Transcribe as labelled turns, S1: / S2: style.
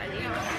S1: I did.